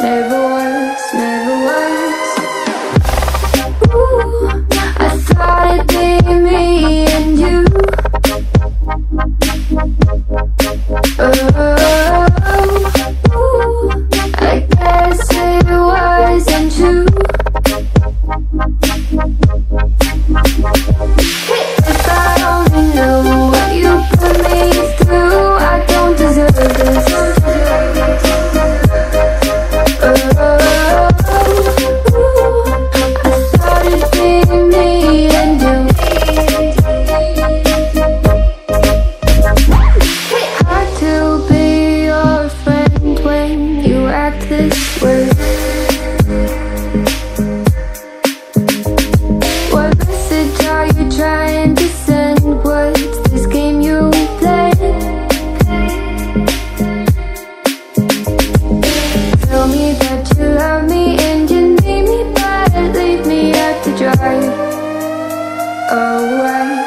never was, never was. Ooh, I thought it'd be me. you act this way What message are you trying to send? What's this game you play? Tell me that you love me and you need me But leave me Oh,